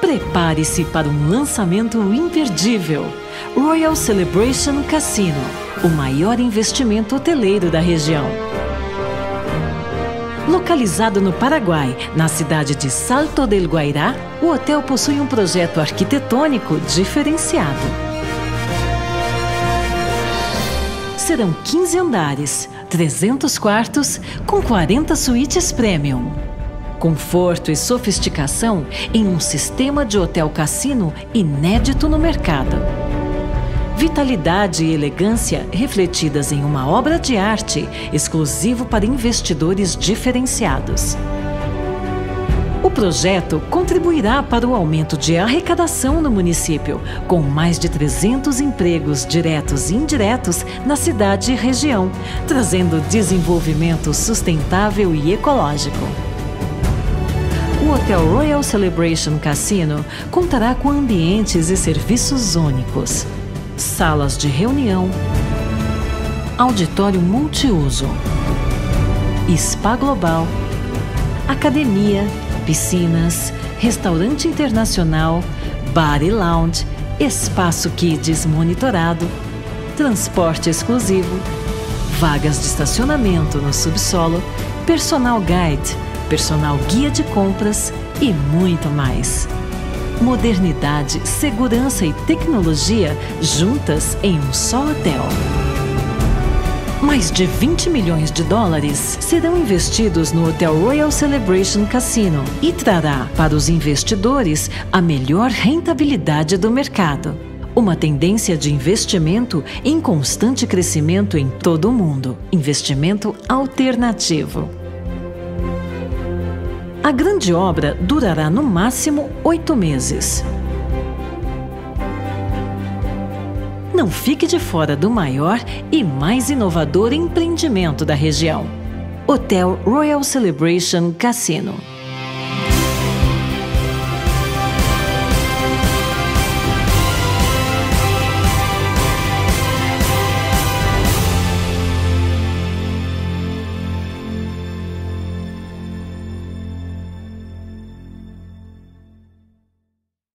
Prepare-se para um lançamento imperdível. Royal Celebration Casino, o maior investimento hoteleiro da região. Localizado no Paraguai, na cidade de Salto del Guairá, o hotel possui um projeto arquitetônico diferenciado. Serão 15 andares, 300 quartos, com 40 suítes premium. Conforto e sofisticação em um sistema de hotel-cassino inédito no mercado. Vitalidade e elegância refletidas em uma obra de arte exclusivo para investidores diferenciados. O projeto contribuirá para o aumento de arrecadação no município, com mais de 300 empregos diretos e indiretos na cidade e região, trazendo desenvolvimento sustentável e ecológico. O Hotel Royal Celebration Casino contará com ambientes e serviços únicos, salas de reunião, auditório multiuso, spa global, academia, piscinas, restaurante internacional, bar e lounge, espaço kids monitorado, transporte exclusivo, vagas de estacionamento no subsolo, personal guide personal guia de compras e muito mais. Modernidade, segurança e tecnologia juntas em um só hotel. Mais de 20 milhões de dólares serão investidos no Hotel Royal Celebration Casino e trará para os investidores a melhor rentabilidade do mercado. Uma tendência de investimento em constante crescimento em todo o mundo. Investimento alternativo. A grande obra durará no máximo oito meses. Não fique de fora do maior e mais inovador empreendimento da região. Hotel Royal Celebration Casino.